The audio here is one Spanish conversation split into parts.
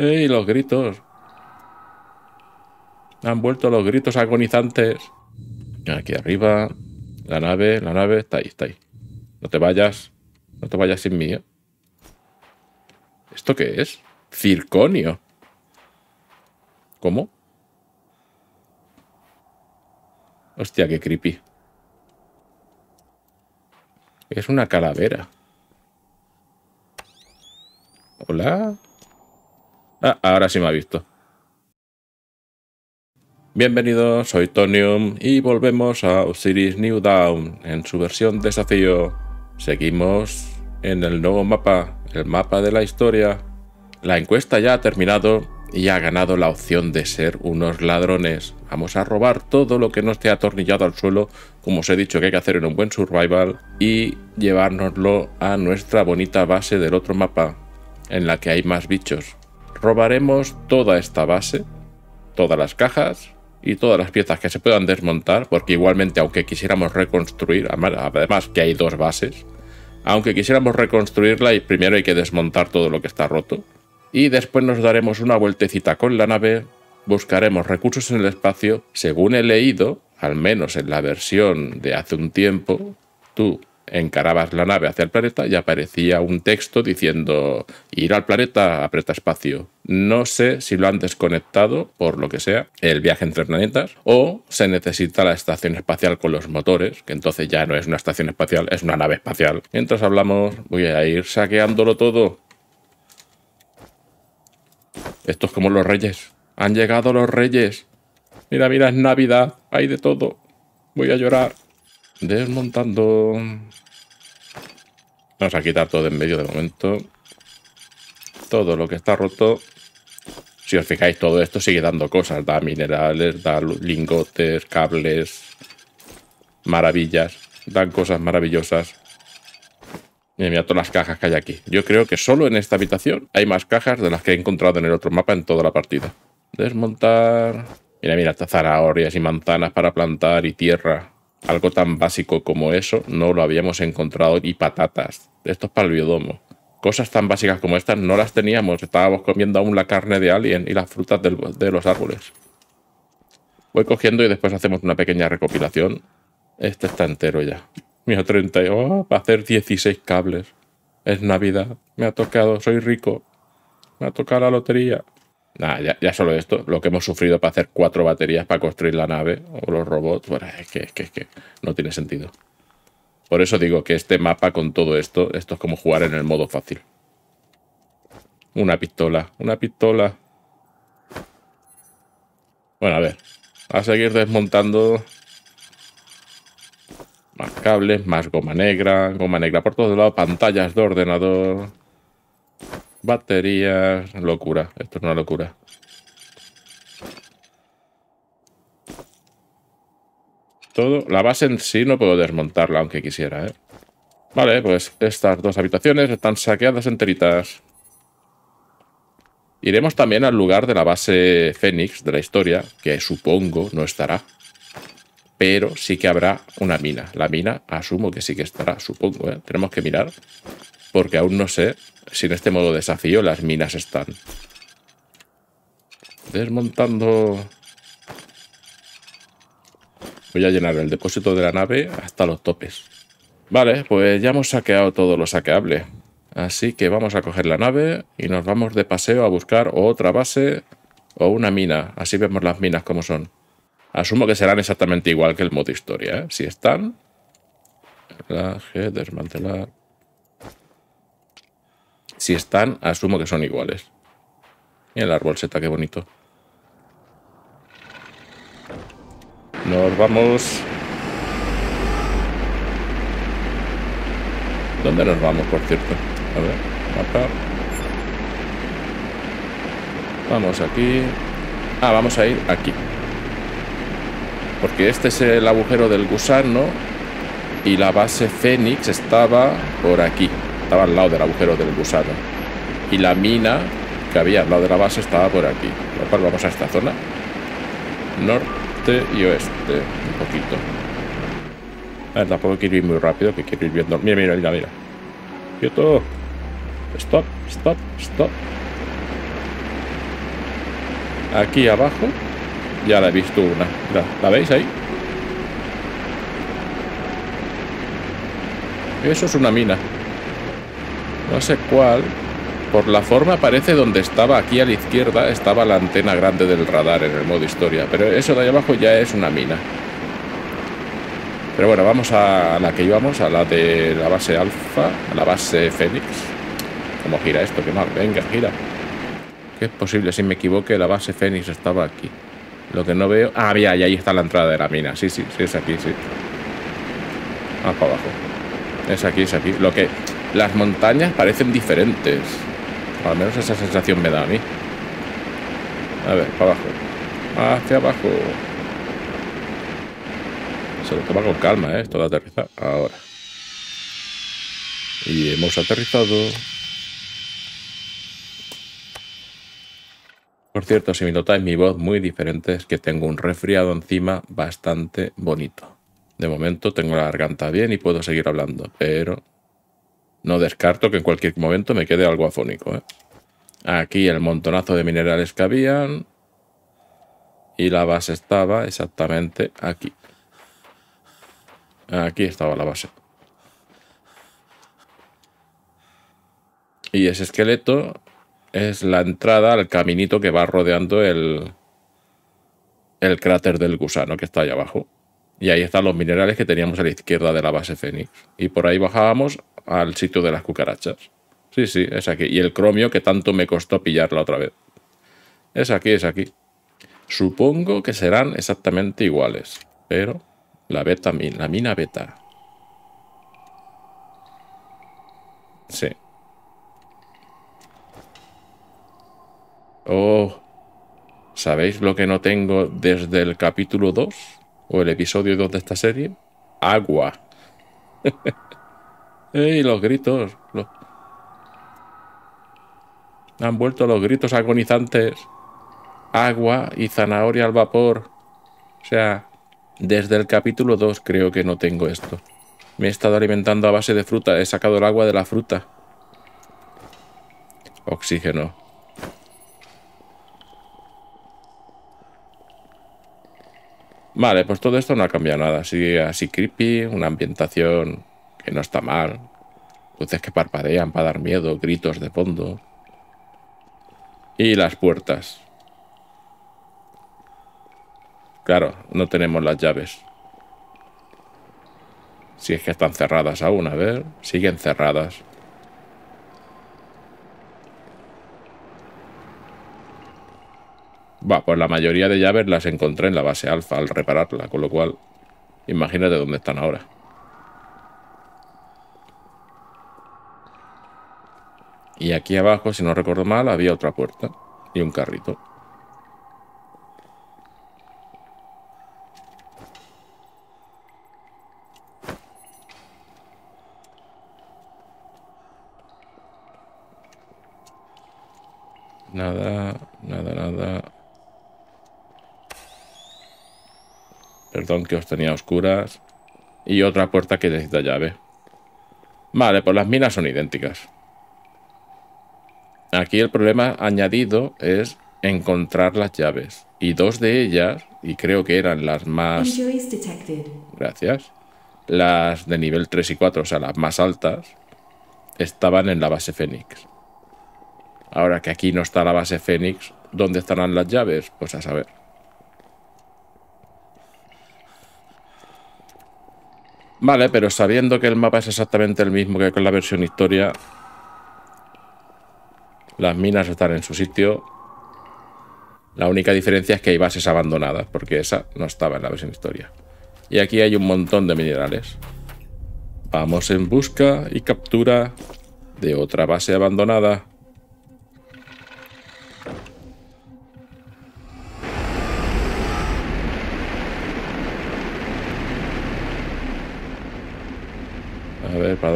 ¡Ey, los gritos! Han vuelto los gritos agonizantes. Aquí arriba. La nave, la nave. Está ahí, está ahí. No te vayas. No te vayas sin mí. ¿eh? ¿Esto qué es? Circonio. ¿Cómo? Hostia, qué creepy. Es una calavera. Hola. Ah, ahora sí me ha visto. Bienvenidos, soy Tonium y volvemos a Osiris New Dawn en su versión desafío. Seguimos en el nuevo mapa, el mapa de la historia. La encuesta ya ha terminado y ha ganado la opción de ser unos ladrones. Vamos a robar todo lo que no esté atornillado al suelo, como os he dicho que hay que hacer en un buen survival, y llevárnoslo a nuestra bonita base del otro mapa, en la que hay más bichos. Robaremos toda esta base, todas las cajas, y todas las piezas que se puedan desmontar, porque igualmente aunque quisiéramos reconstruir, además que hay dos bases, aunque quisiéramos reconstruirla y primero hay que desmontar todo lo que está roto, y después nos daremos una vueltecita con la nave, buscaremos recursos en el espacio, según he leído, al menos en la versión de hace un tiempo, tú encarabas la nave hacia el planeta y aparecía un texto diciendo ir al planeta, aprieta espacio. No sé si lo han desconectado, por lo que sea, el viaje entre planetas, o se necesita la estación espacial con los motores, que entonces ya no es una estación espacial, es una nave espacial. Mientras hablamos, voy a ir saqueándolo todo. Esto es como los reyes. Han llegado los reyes. Mira, mira, es Navidad. Hay de todo. Voy a llorar. Desmontando. Vamos a quitar todo en medio de momento. Todo lo que está roto. Si os fijáis, todo esto sigue dando cosas. Da minerales, da lingotes, cables. Maravillas. Dan cosas maravillosas. Mira, mira todas las cajas que hay aquí. Yo creo que solo en esta habitación hay más cajas de las que he encontrado en el otro mapa en toda la partida. Desmontar. Mira, mira, zanahorias y manzanas para plantar y tierra. Algo tan básico como eso no lo habíamos encontrado y patatas. Esto es para el biodomo. Cosas tan básicas como estas no las teníamos. Estábamos comiendo aún la carne de alien y las frutas de los árboles. Voy cogiendo y después hacemos una pequeña recopilación. Este está entero ya. Mira, 30. Oh, para hacer 16 cables. Es Navidad. Me ha tocado. Soy rico. Me ha tocado la lotería. Nada, ya, solo esto, lo que hemos sufrido para hacer cuatro baterías para construir la nave o los robots, bueno, es que, es que no tiene sentido. Por eso digo que este mapa con todo esto, esto es como jugar en el modo fácil. Una pistola, una pistola. Bueno, a ver. A seguir desmontando más cables, más goma negra, goma negra por todos lados, pantallas de ordenador. Baterías, locura, esto es una locura. Todo, la base en sí no puedo desmontarla aunque quisiera, ¿eh? Vale, pues estas dos habitaciones están saqueadas enteritas. Iremos también al lugar de la base Fénix de la historia, que supongo no estará. Pero sí que habrá una mina. La mina asumo que sí que estará, supongo, ¿eh? Tenemos que mirar porque aún no sé si en este modo desafío las minas están. Desmontando... Voy a llenar el depósito de la nave hasta los topes. Vale, pues ya hemos saqueado todo lo saqueable. Así que vamos a coger la nave y nos vamos de paseo a buscar otra base o una mina. Así vemos las minas como son. Asumo que serán exactamente igual que el modo historia. ¿eh? Si están... Desmantelar... Si están, asumo que son iguales. Y el árbol seta, qué bonito. Nos vamos... ¿Dónde nos vamos, por cierto? A ver, mapa. Vamos aquí. Ah, vamos a ir aquí. Porque este es el agujero del gusano y la base Fénix estaba por aquí estaba al lado del agujero del gusano. Y la mina que había al lado de la base estaba por aquí. Lo cual vamos a esta zona. Norte y oeste, un poquito. A ver, tampoco quiero ir muy rápido, que quiero ir viendo. Mira, mira, mira, mira. Quieto. Stop, stop, stop. Aquí abajo ya la he visto una. ¿La veis ahí? Eso es una mina. No sé cuál. Por la forma parece donde estaba aquí a la izquierda estaba la antena grande del radar en el modo historia. Pero eso de ahí abajo ya es una mina. Pero bueno, vamos a la que íbamos, a la de la base alfa, a la base Fénix. ¿Cómo gira esto? Qué mal. Venga, gira. ¿Qué es posible? Si me equivoque, la base Fénix estaba aquí. Lo que no veo... Ah, mira, y ahí está la entrada de la mina. Sí, sí, sí, es aquí, sí. Más para abajo. Es aquí, es aquí. Lo que... Las montañas parecen diferentes. Al menos esa sensación me da a mí. A ver, para abajo. Hacia abajo. Se lo toma con calma, ¿eh? Esto de aterrizar. Ahora. Y hemos aterrizado. Por cierto, si me notáis mi voz muy diferente, es que tengo un resfriado encima bastante bonito. De momento tengo la garganta bien y puedo seguir hablando, pero no descarto que en cualquier momento me quede algo afónico. ¿eh? Aquí el montonazo de minerales que habían. Y la base estaba exactamente aquí. Aquí estaba la base. Y ese esqueleto es la entrada al caminito que va rodeando el, el cráter del gusano que está ahí abajo. Y ahí están los minerales que teníamos a la izquierda de la base Fénix. Y por ahí bajábamos al sitio de las cucarachas. Sí, sí, es aquí. Y el cromio que tanto me costó pillarla otra vez. Es aquí, es aquí. Supongo que serán exactamente iguales. Pero la beta, la mina beta. Sí. Oh, ¿sabéis lo que no tengo desde el capítulo 2? ¿O el episodio 2 de esta serie? Agua. ¡Ey, los gritos! Han vuelto los gritos agonizantes. Agua y zanahoria al vapor. O sea, desde el capítulo 2 creo que no tengo esto. Me he estado alimentando a base de fruta. He sacado el agua de la fruta. Oxígeno. Vale, pues todo esto no ha cambiado nada. Sigue así creepy, una ambientación que no está mal. Luces que parpadean para dar miedo, gritos de fondo. Y las puertas. Claro, no tenemos las llaves. Si es que están cerradas aún, a ver. Siguen cerradas. Va, pues la mayoría de llaves las encontré en la base alfa al repararla, con lo cual imagínate dónde están ahora. Y aquí abajo, si no recuerdo mal, había otra puerta y un carrito. Nada, nada, nada. Que os tenía oscuras. Y otra puerta que necesita llave. Vale, pues las minas son idénticas. Aquí el problema añadido es encontrar las llaves. Y dos de ellas, y creo que eran las más... Gracias. Las de nivel 3 y 4, o sea, las más altas, estaban en la base Fénix. Ahora que aquí no está la base Fénix, ¿dónde estarán las llaves? Pues a saber. Vale, pero sabiendo que el mapa es exactamente el mismo que con la versión historia, las minas están en su sitio. La única diferencia es que hay bases abandonadas, porque esa no estaba en la versión historia. Y aquí hay un montón de minerales. Vamos en busca y captura de otra base abandonada.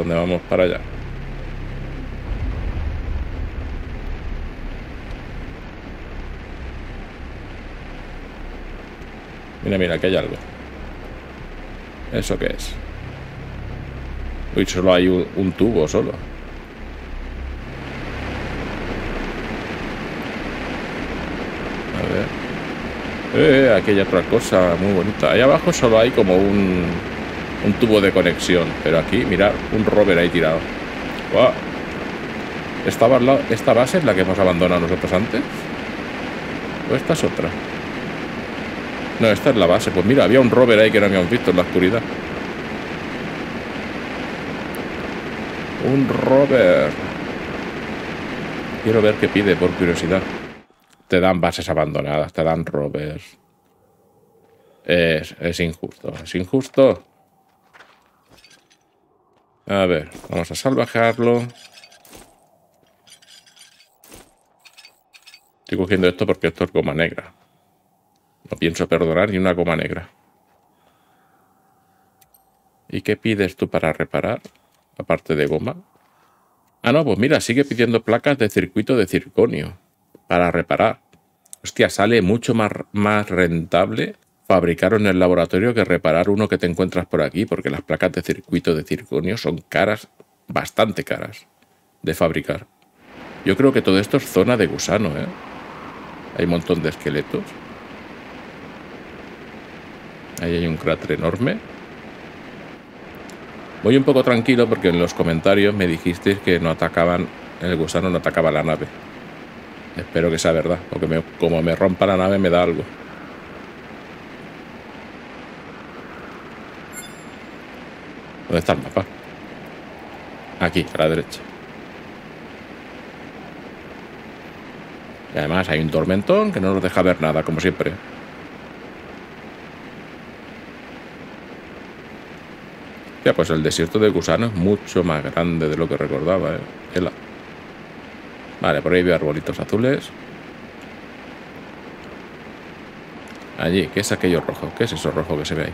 A ver, ¿para dónde vamos? Para allá. Mira, mira, que hay algo. ¿Eso qué es? Uy, solo hay un, tubo, solo. A ver. Eh, aquí hay otra cosa muy bonita. Ahí abajo solo hay como un, un tubo de conexión. Pero aquí, mira, un rover ahí tirado. Wow. ¿Esta, ¿Esta base es la que hemos abandonado nosotros antes? ¿O esta es otra? No, esta es la base. Pues mira, había un rover ahí que no habíamos visto en la oscuridad. Un rover. Quiero ver qué pide por curiosidad. Te dan bases abandonadas, te dan rovers. Es, es injusto, es injusto. A ver, vamos a salvajarlo. Estoy cogiendo esto porque esto es goma negra. No pienso perdonar ni una goma negra. ¿Y qué pides tú para reparar? Aparte de goma. Ah, no, pues mira, sigue pidiendo placas de circuito de circonio para reparar. Hostia, sale mucho más, más rentable fabricar en el laboratorio que reparar uno que te encuentras por aquí, porque las placas de circuito de circonio son caras, bastante caras de fabricar. Yo creo que todo esto es zona de gusano, ¿eh? Hay un montón de esqueletos. Ahí hay un cráter enorme. Voy un poco tranquilo porque en los comentarios me dijisteis que no atacaban, el gusano no atacaba la nave. Espero que sea verdad, porque como me rompa la nave me da algo. ¿Dónde está el mapa? Aquí, a la derecha. Y además hay un tormentón que no nos deja ver nada, como siempre. Ya, pues el desierto de gusano es mucho más grande de lo que recordaba, ¿eh? Vale, por ahí veo arbolitos azules. Allí, ¿qué es aquello rojo? ¿Qué es eso rojo que se ve ahí?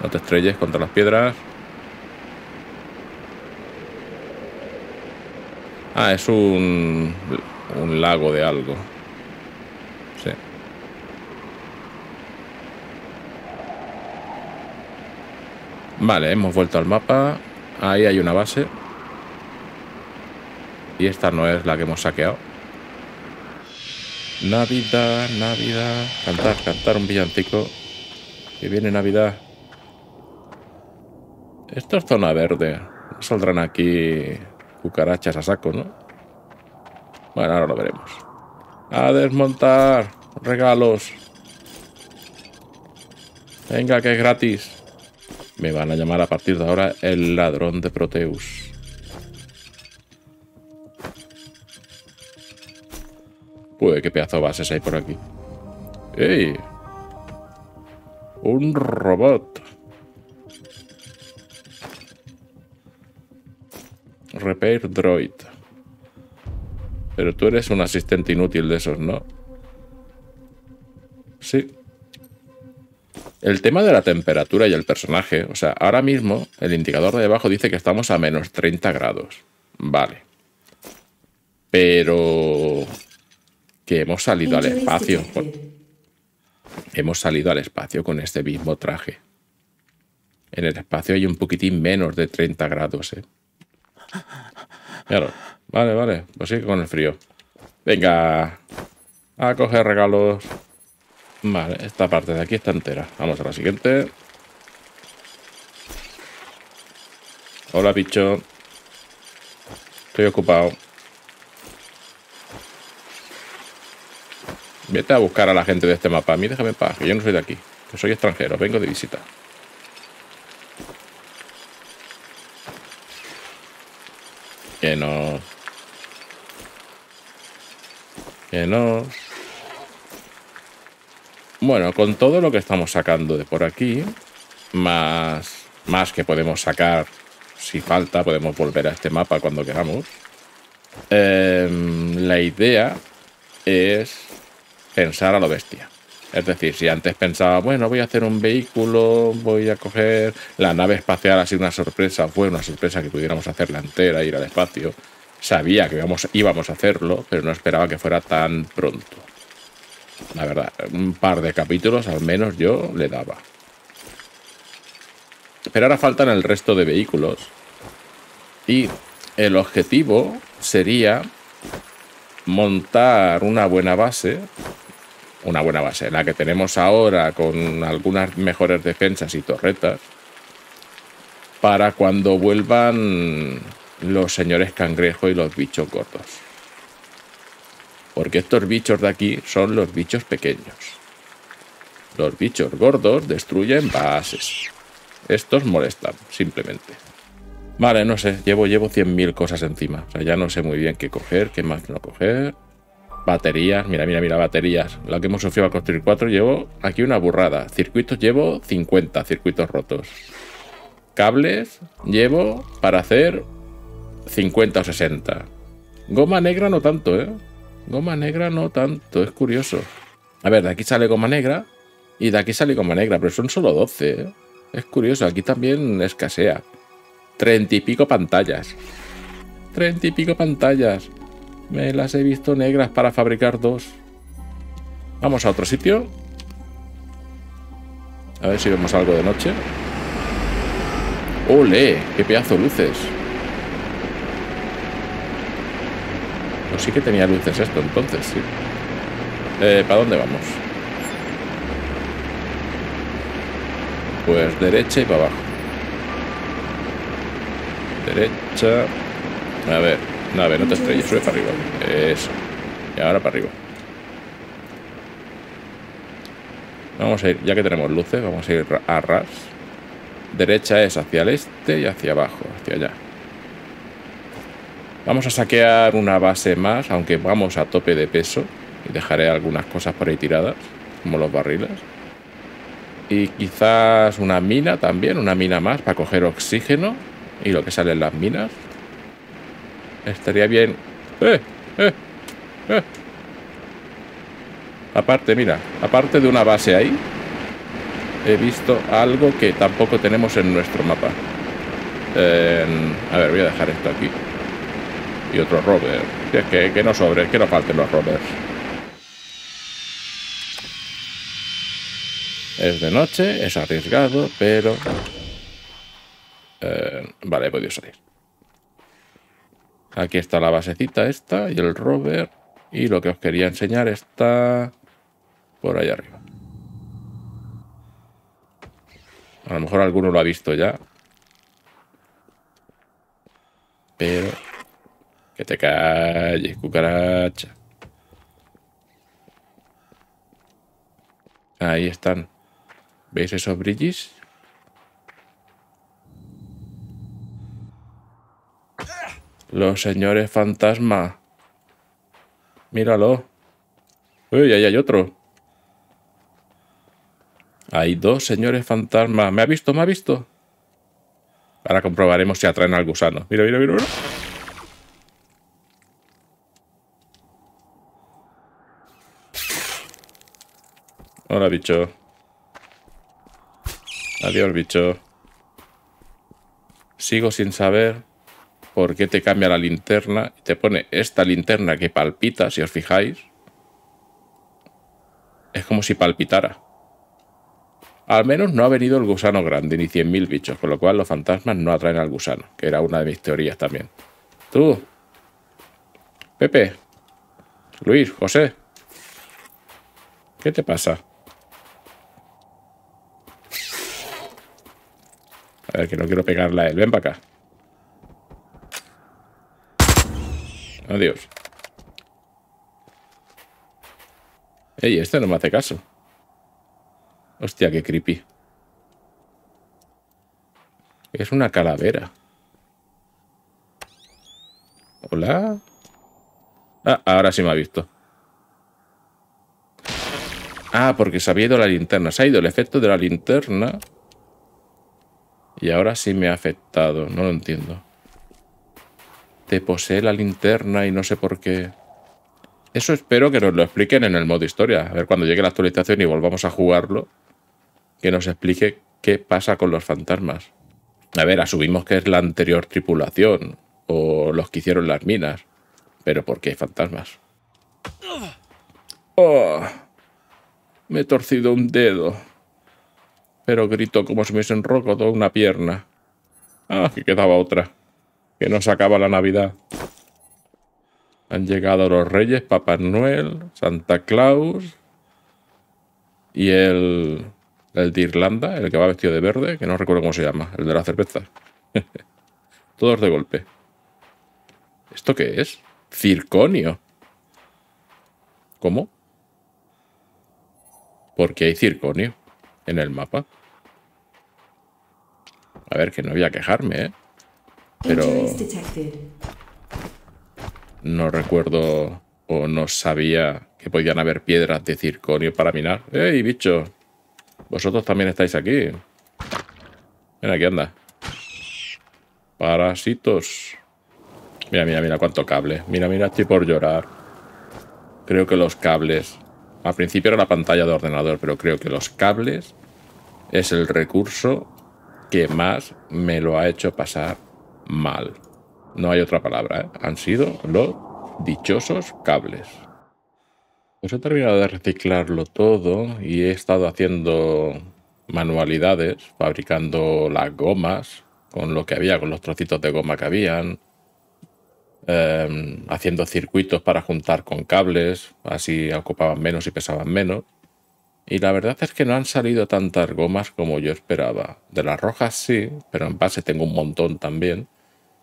No te estrelles contra las piedras. Ah, es un un lago de algo. Sí. Vale, hemos vuelto al mapa. Ahí hay una base. Y esta no es la que hemos saqueado. Navidad, Navidad. Cantar, cantar un villancico. Que viene Navidad. Esto es zona verde. Saldrán aquí cucarachas a saco, ¿no? Bueno, ahora lo veremos. A desmontar. Regalos. Venga, que es gratis. Me van a llamar a partir de ahora el ladrón de Proteus. Pues qué pedazo de bases hay por aquí. ¡Ey! Un robot. Repair Droid. Pero tú eres un asistente inútil de esos, ¿no? Sí. El tema de la temperatura y el personaje. O sea, ahora mismo el indicador de debajo dice que estamos a menos 30 grados. Vale. Pero... Que hemos salido al espacio. Hemos salido al espacio con este mismo traje. En el espacio hay un poquitín menos de 30 grados, ¿eh? Claro. Vale, vale. Pues sí, con el frío. Venga. A coger regalos. Vale, esta parte de aquí está entera. Vamos a la siguiente. Hola, bicho. Estoy ocupado. Vete a buscar a la gente de este mapa. A mí déjame en paz, que yo no soy de aquí. Que soy extranjero, vengo de visita. Que no... Que no. Bueno, con todo lo que estamos sacando de por aquí, más, más que podemos sacar, si falta, podemos volver a este mapa cuando queramos. Em, la idea es pensar a lo bestia. Es decir, si antes pensaba, bueno, voy a hacer un vehículo, voy a coger la nave espacial, así una sorpresa, fue una sorpresa que pudiéramos hacerla entera, ir al espacio. Sabía que íbamos, íbamos a hacerlo, pero no esperaba que fuera tan pronto. La verdad, un par de capítulos al menos yo le daba. Pero ahora faltan el resto de vehículos. Y el objetivo sería montar una buena base una buena base. La que tenemos ahora con algunas mejores defensas y torretas para cuando vuelvan los señores cangrejo y los bichos gordos. Porque estos bichos de aquí son los bichos pequeños. Los bichos gordos destruyen bases. Estos molestan, simplemente. Vale, no sé, llevo, llevo 100.000 cosas encima. O sea, ya no sé muy bien qué coger, qué más no coger. Baterías, mira, mira, mira, baterías. La que hemos sufrido a construir 4, llevo aquí una burrada. Circuitos llevo 50 circuitos rotos. Cables llevo para hacer 50 o 60. Goma negra no tanto, ¿eh? Goma negra no tanto, es curioso. A ver, de aquí sale goma negra y de aquí sale goma negra, pero son solo 12, ¿eh? Es curioso, aquí también escasea. Treinta y pico pantallas. Treinta y pico pantallas. Me las he visto negras para fabricar dos. Vamos a otro sitio. A ver si vemos algo de noche. ¡Ole! ¡Qué pedazo luces! Pues sí que tenía luces esto entonces, sí. Eh, ¿Para dónde vamos? Pues derecha y para abajo. Derecha. A ver, no, a ver, no te estrelles, sube para arriba. Eso. Y ahora para arriba. Vamos a ir, ya que tenemos luces, vamos a ir a ras. Derecha es hacia el este y hacia abajo, hacia allá. Vamos a saquear una base más, aunque vamos a tope de peso. Y dejaré algunas cosas por ahí tiradas, como los barriles. Y quizás una mina también, una mina más para coger oxígeno y lo que sale en las minas. Estaría bien. ¡Eh! ¡Eh! ¡Eh! Aparte, mira, aparte de una base ahí, he visto algo que tampoco tenemos en nuestro mapa. a ver, voy a dejar esto aquí. Y otro rover. Que, que no sobre, que no falten los rovers. Es de noche, es arriesgado, pero... Eh, vale, he podido salir. Aquí está la basecita esta y el rover. Y lo que os quería enseñar está por ahí arriba. A lo mejor alguno lo ha visto ya. Pero... Que te calles, cucaracha. Ahí están. ¿Veis esos brillis? Los señores fantasma. Míralo. Uy, ahí hay otro. Hay dos señores fantasma. ¿Me ha visto? ¿Me ha visto? Ahora comprobaremos si atraen al gusano. Mira, mira, mira. mira. Hola, bicho. Adiós, bicho. Sigo sin saber por qué te cambia la linterna y te pone esta linterna que palpita, si os fijáis. Es como si palpitara. Al menos no ha venido el gusano grande, ni 100.000 bichos, con lo cual los fantasmas no atraen al gusano, que era una de mis teorías también. Tú. Pepe. Luis, José. ¿Qué te pasa? A ver, que no quiero pegarla a él. Ven para acá. Adiós. Ey, este no me hace caso. Hostia, qué creepy. Es una calavera. Hola. Ah, ahora sí me ha visto. Ah, porque se había ido la linterna. Se ha ido el efecto de la linterna. Y ahora sí me ha afectado. No lo entiendo. Te posee la linterna y no sé por qué. Eso espero que nos lo expliquen en el modo historia. A ver cuando llegue la actualización y volvamos a jugarlo. Que nos explique qué pasa con los fantasmas. A ver, asumimos que es la anterior tripulación. O los que hicieron las minas. Pero ¿por qué fantasmas? Oh, me he torcido un dedo pero grito como si me hubiesen roto una pierna. Ah, que quedaba otra. Que no se acaba la Navidad. Han llegado los Reyes, Papá Noel, Santa Claus y el, el de Irlanda, el que va vestido de verde, que no recuerdo cómo se llama, el de la cerveza. Todos de golpe. ¿Esto qué es? Circonio. ¿Cómo? Porque hay circonio en el mapa. A ver, que no voy a quejarme, ¿eh? Pero no recuerdo o no sabía que podían haber piedras de circonio para minar. ¡Ey, bicho! Vosotros también estáis aquí. Ven aquí, anda. Parasitos. Mira, mira, mira cuánto cable. Mira, mira, estoy por llorar. Creo que los cables... Al principio era la pantalla de ordenador, pero creo que los cables es el recurso que más me lo ha hecho pasar mal. No hay otra palabra, ¿eh? Han sido los dichosos cables. Pues he terminado de reciclarlo todo y he estado haciendo manualidades, fabricando las gomas con lo que había, con los trocitos de goma que habían, em, haciendo circuitos para juntar con cables, así ocupaban menos y pesaban menos. Y la verdad es que no han salido tantas gomas como yo esperaba. De las rojas sí, pero en base tengo un montón también.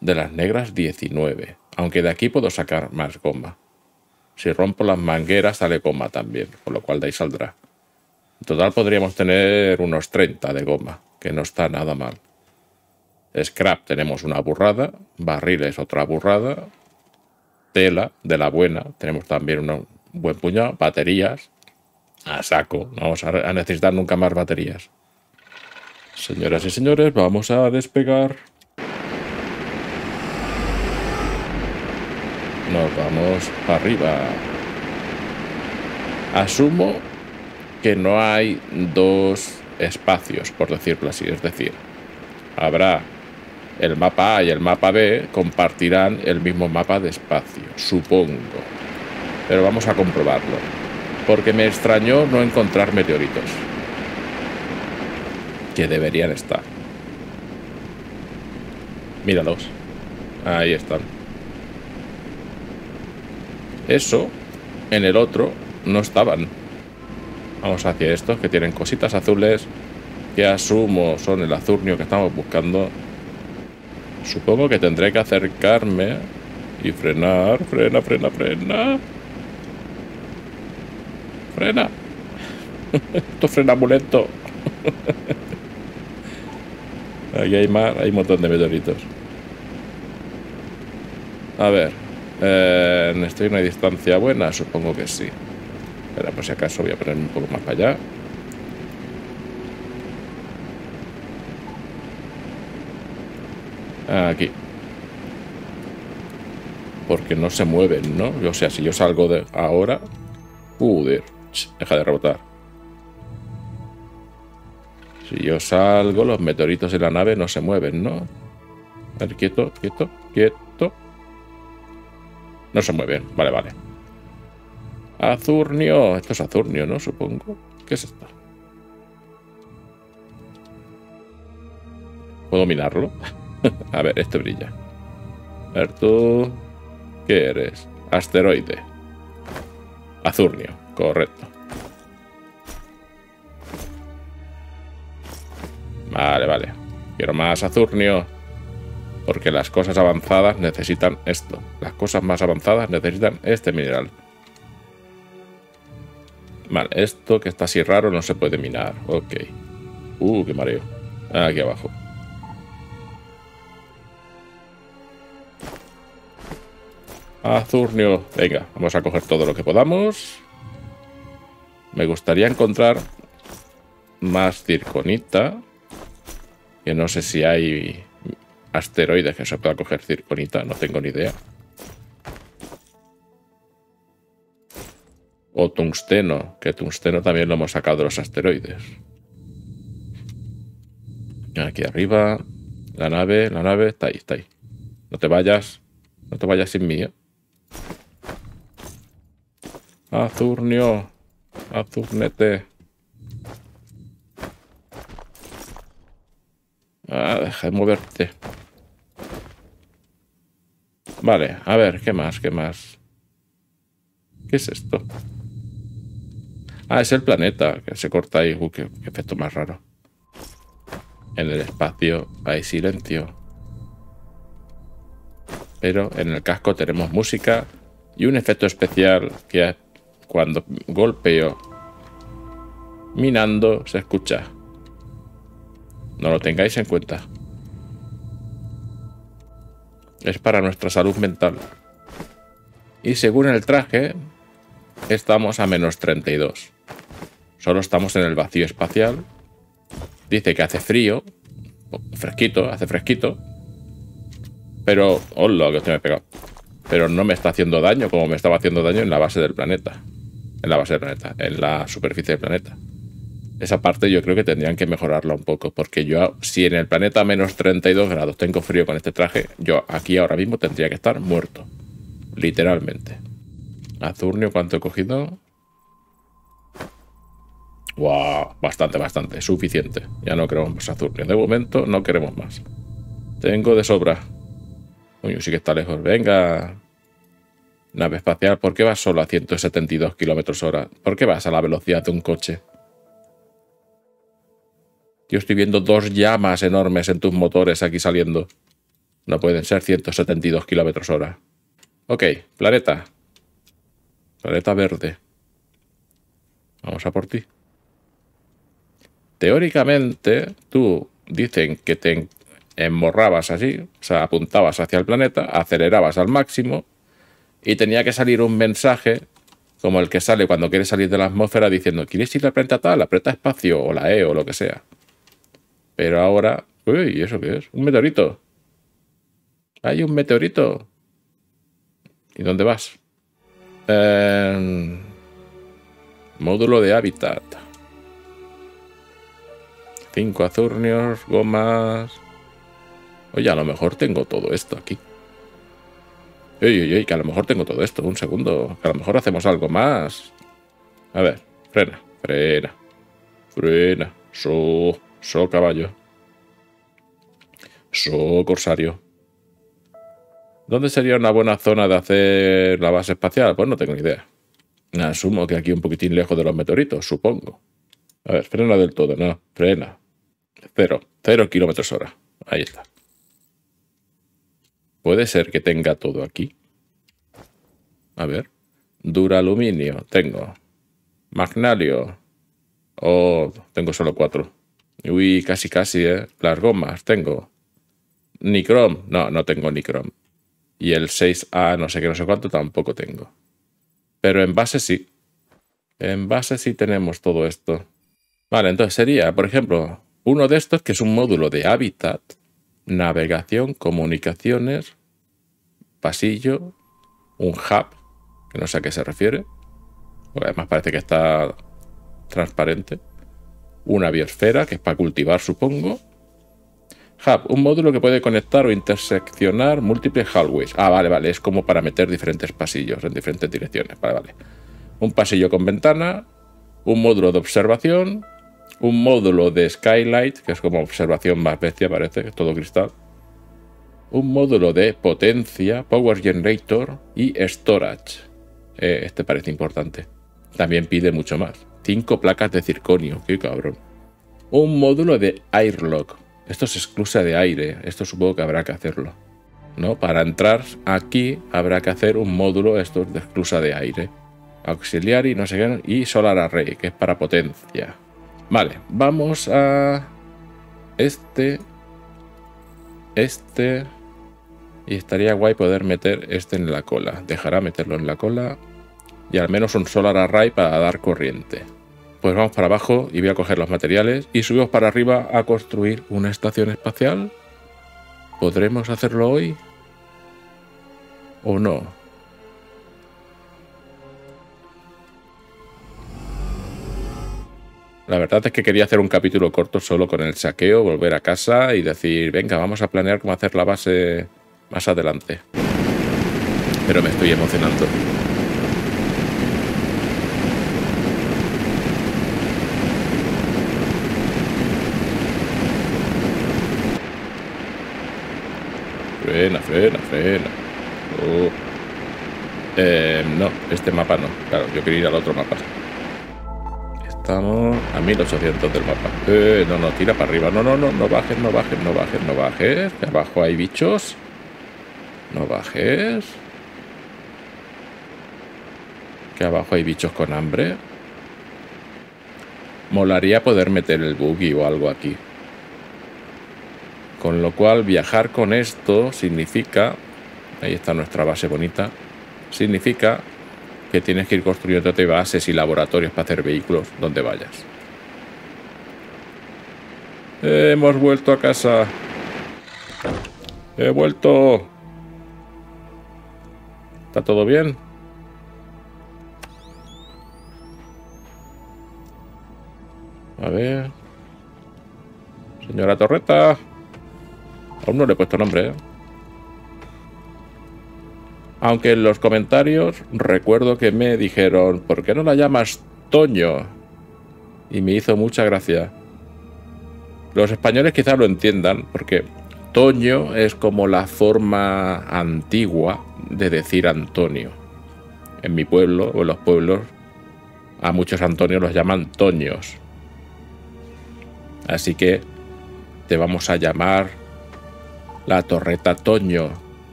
De las negras 19, aunque de aquí puedo sacar más goma. Si rompo las mangueras sale goma también, con lo cual de ahí saldrá. En total podríamos tener unos 30 de goma, que no está nada mal. Scrap tenemos una burrada, barriles otra burrada, tela de la buena tenemos también un buen puñado, baterías a saco, no vamos a necesitar nunca más baterías. Señoras y señores, vamos a despegar. Nos vamos arriba. Asumo que no hay dos espacios, por decirlo así. Es decir, habrá el mapa A y el mapa B compartirán el mismo mapa de espacio, supongo. Pero vamos a comprobarlo. Porque me extrañó no encontrar meteoritos. Que deberían estar. Míralos. Ahí están. Eso en el otro no estaban. Vamos hacia estos que tienen cositas azules que asumo son el azurnio que estamos buscando. Supongo que tendré que acercarme y frenar, frena, frena, frena. Frena. Esto frena muy lento. Aquí hay más, hay un montón de meteoritos. A ver, eh, ¿Estoy a una distancia buena? Supongo que sí. Pero por si acaso voy a ponerme un poco más para allá. Aquí. Porque no se mueven, ¿no? O sea, si yo salgo de ahora... Joder. Deja de rebotar. Si yo salgo, los meteoritos de la nave no se mueven, ¿no? A ver, quieto, quieto, quieto. No se mueve. Vale, vale. Azurnio. Esto es Azurnio, ¿no? Supongo. ¿Qué es esto? ¿Puedo minarlo? A ver, este brilla. A ver, tú... ¿Qué eres? Asteroide. Azurnio, correcto. Vale, vale. Quiero más Azurnio. Porque las cosas avanzadas necesitan esto. Las cosas más avanzadas necesitan este mineral. Vale, esto que está así raro no se puede minar. Ok. Uh, qué mareo. Aquí abajo. Azurnio. Venga, vamos a coger todo lo que podamos. Me gustaría encontrar más circonita. Que no sé si hay asteroides que se pueda coger circonita, no tengo ni idea. O tungsteno, que tungsteno también lo hemos sacado de los asteroides. Aquí arriba, la nave, la nave, está ahí, está ahí. No te vayas, no te vayas sin mí. ¿eh? Azurnio, azurnete. Ah, deja de moverte. Vale, a ver, ¿qué más? ¿Qué más? ¿Qué es esto? Ah, es el planeta, que se corta ahí. Qué, qué efecto más raro. En el espacio hay silencio. Pero en el casco tenemos música y un efecto especial que cuando golpeo minando se escucha. No lo tengáis en cuenta. Es para nuestra salud mental. Y según el traje, estamos a menos 32. Solo estamos en el vacío espacial. Dice que hace frío. Fresquito, hace fresquito. Pero, hola, que me he pegado. Pero no me está haciendo daño como me estaba haciendo daño en la base del planeta. En la base del planeta, en la superficie del planeta. Esa parte yo creo que tendrían que mejorarla un poco, porque yo, si en el planeta menos 32 grados tengo frío con este traje, yo aquí ahora mismo tendría que estar muerto. Literalmente. Azurnio, ¿cuánto he cogido? Wow, bastante, bastante, suficiente. Ya no queremos más Azurnio. De momento no queremos más. Tengo de sobra. Coño, sí que está lejos. Venga. Nave espacial, ¿por qué vas solo a 172 kilómetros hora? ¿Por qué vas a la velocidad de un coche? Yo estoy viendo dos llamas enormes en tus motores aquí saliendo. No pueden ser 172 kilómetros hora. Ok, planeta. Planeta verde. Vamos a por ti. Teóricamente, tú dicen que te emborrabas así, o sea, apuntabas hacia el planeta, acelerabas al máximo y tenía que salir un mensaje como el que sale cuando quieres salir de la atmósfera diciendo, ¿quieres ir al planeta tal? Aprieta espacio o la E o lo que sea. Pero ahora... Uy, ¿y eso qué es? Un meteorito. Hay un meteorito. ¿Y dónde vas? Módulo de hábitat. Cinco azurnios, gomas... Oye, a lo mejor tengo todo esto aquí. Uy, uy, que a lo mejor tengo todo esto. Un segundo. Que a lo mejor hacemos algo más. A ver, frena, frena. Frena. So. So caballo. So corsario. ¿Dónde sería una buena zona de hacer la base espacial? Pues no tengo ni idea. Asumo que aquí un poquitín lejos de los meteoritos, supongo. A ver, frena del todo, no, frena. Cero, cero kilómetros hora. Ahí está. Puede ser que tenga todo aquí. A ver. Dura aluminio, tengo. Magnalio. Oh, tengo solo cuatro. Uy, casi casi, ¿eh? Las gomas, tengo. Nicrom, no, no tengo Nicrom. Y el 6A, no sé qué, no sé cuánto, tampoco tengo. Pero en base sí. En base sí tenemos todo esto. Vale, entonces sería, por ejemplo, uno de estos que es un módulo de hábitat, navegación, comunicaciones, pasillo, un hub, que no sé a qué se refiere. además parece que está transparente una biosfera, que es para cultivar, supongo. Hub, un módulo que puede conectar o interseccionar múltiples hallways. Ah, vale, vale, es como para meter diferentes pasillos en diferentes direcciones. Vale, vale. Un pasillo con ventana, un módulo de observación, un módulo de skylight, que es como observación más bestia, parece, que es todo cristal. Un módulo de potencia, power generator y storage. Eh, este parece importante. También pide mucho más. Cinco placas de circonio, qué cabrón. Un módulo de airlock. Esto es exclusa de aire, esto supongo que habrá que hacerlo. ¿No? Para entrar aquí habrá que hacer un módulo, esto de exclusa de aire. Auxiliar y no sé qué, y solar array, que es para potencia. Vale, vamos a este, este, y estaría guay poder meter este en la cola. Dejará meterlo en la cola y al menos un solar array para dar corriente. Pues vamos para abajo y voy a coger los materiales y subimos para arriba a construir una estación espacial. ¿Podremos hacerlo hoy? ¿O no? La verdad es que quería hacer un capítulo corto solo con el saqueo, volver a casa y decir, venga, vamos a planear cómo hacer la base más adelante. Pero me estoy emocionando. Frena, frena, frena. Oh. Eh, no, este mapa no. Claro, yo quería ir al otro mapa. Estamos a 1800 del mapa. Eh, no, no, tira para arriba. No, no, no, no bajes, no bajes, no bajes, no bajes. Que abajo hay bichos. No bajes. Que abajo hay bichos con hambre. Molaría poder meter el buggy o algo aquí. Con lo cual viajar con esto significa, ahí está nuestra base bonita, significa que tienes que ir construyendo bases y laboratorios para hacer vehículos donde vayas. Hemos vuelto a casa. He vuelto. ¿Está todo bien? A ver. Señora Torreta. Aún no le he puesto nombre, ¿eh? Aunque en los comentarios recuerdo que me dijeron, ¿por qué no la llamas Toño? Y me hizo mucha gracia. Los españoles quizás lo entiendan, porque Toño es como la forma antigua de decir Antonio. En mi pueblo o en los pueblos, a muchos Antonios los llaman Toños. Así que te vamos a llamar la torreta Toño.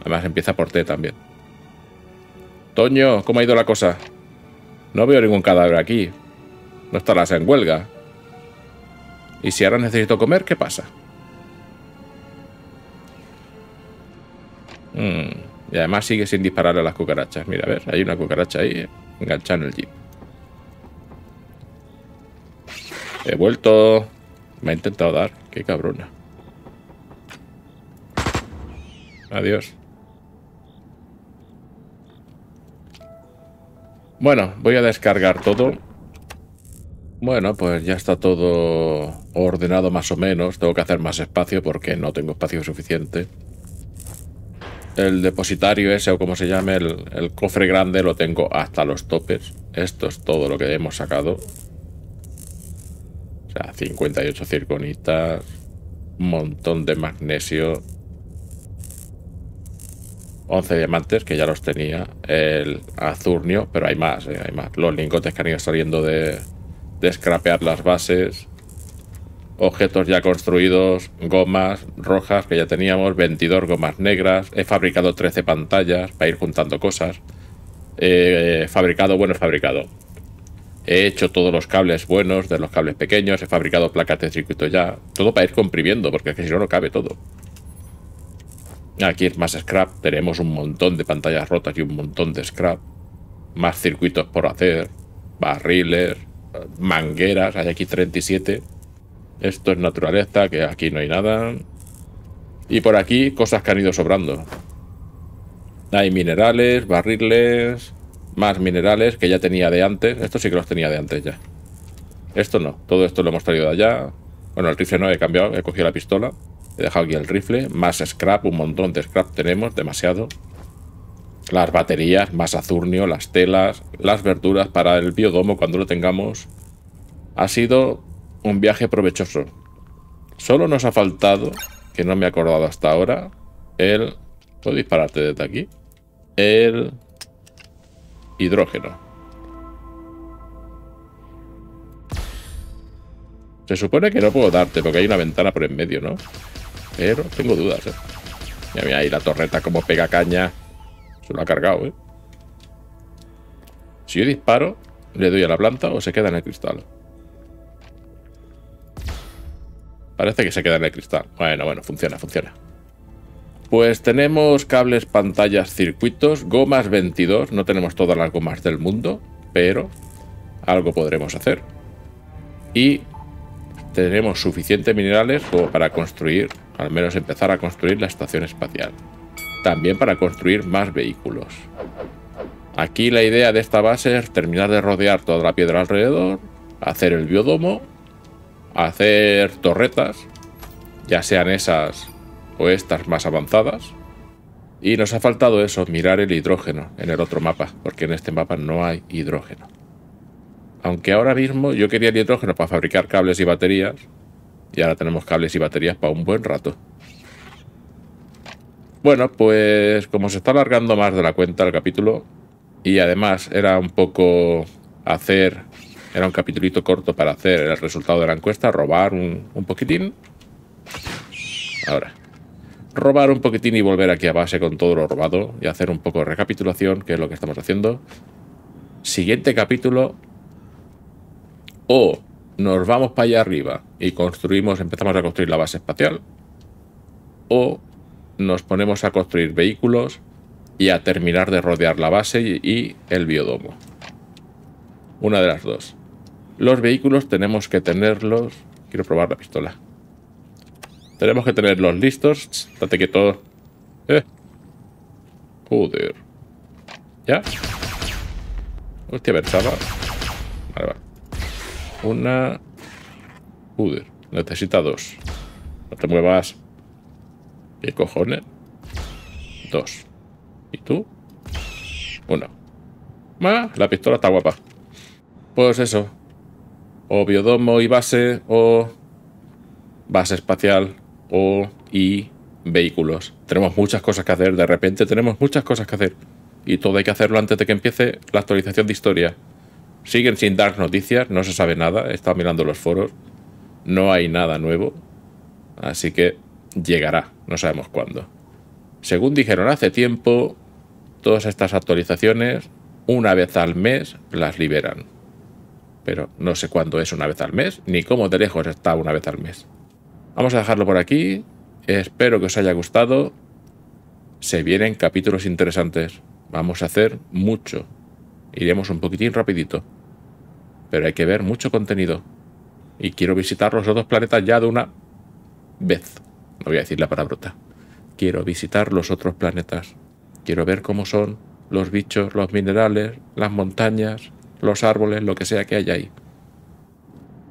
Además empieza por T también. Toño, ¿cómo ha ido la cosa? No veo ningún cadáver aquí. No estarás en huelga. ¿Y si ahora necesito comer, qué pasa? Mm, y además sigue sin dispararle a las cucarachas. Mira, a ver, hay una cucaracha ahí enganchada en el jeep. He vuelto. Me ha intentado dar. Qué cabrona. Adiós. Bueno, voy a descargar todo. Bueno, pues ya está todo ordenado más o menos. Tengo que hacer más espacio porque no tengo espacio suficiente. El depositario ese, o como se llame, el, cofre grande, lo tengo hasta los topes. Esto es todo lo que hemos sacado. O sea, 58 circonitas, un montón de magnesio, 11 diamantes, que ya los tenía, el azurnio, pero hay más, eh, hay más. Los lingotes que han ido saliendo de, de scrapear las bases, objetos ya construidos, gomas rojas que ya teníamos, 22 gomas negras, he fabricado 13 pantallas para ir juntando cosas, he fabricado, bueno, he fabricado, He hecho todos los cables buenos de los cables pequeños, he fabricado placas de circuito ya. Todo para ir comprimiendo, porque es que si no, no cabe todo. Aquí es más scrap, tenemos un montón de pantallas rotas y un montón de scrap. Más circuitos por hacer, barriles, mangueras, hay aquí 37. Esto es naturaleza, que aquí no hay nada. Y por aquí cosas que han ido sobrando. Hay minerales, barriles, más minerales que ya tenía de antes. Esto sí que los tenía de antes ya. Esto no. Todo esto lo hemos traído de allá. Bueno, el rifle no he cambiado. He cogido la pistola. He dejado aquí el rifle. Más scrap. Un montón de scrap tenemos. Demasiado. Las baterías. Más azurnio. Las telas. Las verduras para el biodomo cuando lo tengamos. Ha sido un viaje provechoso. Solo nos ha faltado, que no me he acordado hasta ahora, el... ¿Puedo dispararte desde aquí? El hidrógeno. Se supone que no puedo darte porque hay una ventana por en medio, ¿no? Pero tengo dudas, ¿eh? Mira, ahí la torreta como pega caña. Se lo ha cargado, ¿eh? Si yo disparo, ¿le doy a la planta o se queda en el cristal? Parece que se queda en el cristal. Bueno, bueno, funciona, funciona. Pues tenemos cables, pantallas, circuitos, gomas 22. No tenemos todas las gomas del mundo, pero algo podremos hacer. Y tenemos suficientes minerales como para construir, al menos empezar a construir la estación espacial. También para construir más vehículos. Aquí la idea de esta base es terminar de rodear toda la piedra alrededor, hacer el biodomo, hacer torretas, ya sean esas o estas más avanzadas. Y nos ha faltado eso, mirar el hidrógeno en el otro mapa, porque en este mapa no hay hidrógeno. Aunque ahora mismo yo quería el hidrógeno para fabricar cables y baterías, y ahora tenemos cables y baterías para un buen rato. Bueno, pues como se está alargando más de la cuenta el capítulo, y además era un poco hacer Era un capitulito corto para hacer el resultado de la encuesta, robar un, un poquitín. Ahora, robar un poquitín y volver aquí a base con todo lo robado y hacer un poco de recapitulación, que es lo que estamos haciendo. Siguiente capítulo. O nos vamos para allá arriba y construimos, empezamos a construir la base espacial. O nos ponemos a construir vehículos y a terminar de rodear la base y, el biodomo. Una de las dos. Los vehículos tenemos que tenerlos... Quiero probar la pistola. Tenemos que tenerlos listos. Date quieto. Eh. Joder. ¿Ya? Hostia, versaba. Vale, vale. Una... Joder. Necesita dos. No te muevas. ¿Qué cojones? Dos. ¿Y tú? Uno. Ah, la pistola está guapa. Pues eso. O biodomo y base, o base espacial, o y vehículos. Tenemos muchas cosas que hacer. De repente tenemos muchas cosas que hacer. Y todo hay que hacerlo antes de que empiece la actualización de historia. Siguen sin dar noticias, no se sabe nada. He estado mirando los foros. No hay nada nuevo. Así que llegará. No sabemos cuándo. Según dijeron hace tiempo, todas estas actualizaciones, una vez al mes, las liberan. Pero no sé cuándo es una vez al mes, ni cómo de lejos está una vez al mes. Vamos a dejarlo por aquí. Espero que os haya gustado. Se vienen capítulos interesantes. Vamos a hacer mucho. Iremos un poquitín rapidito. Pero hay que ver mucho contenido. Y quiero visitar los otros planetas ya de una vez. No voy a decir la palabrota. Quiero visitar los otros planetas. Quiero ver cómo son los bichos, los minerales, las montañas, los árboles, lo que sea que haya ahí.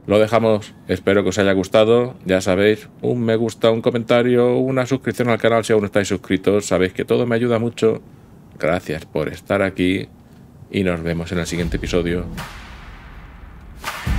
Lo dejamos, espero que os haya gustado. Ya sabéis, un me gusta, un comentario, una suscripción al canal si aún no estáis suscritos. Sabéis que todo me ayuda mucho. Gracias por estar aquí y nos vemos en el siguiente episodio. Thank you.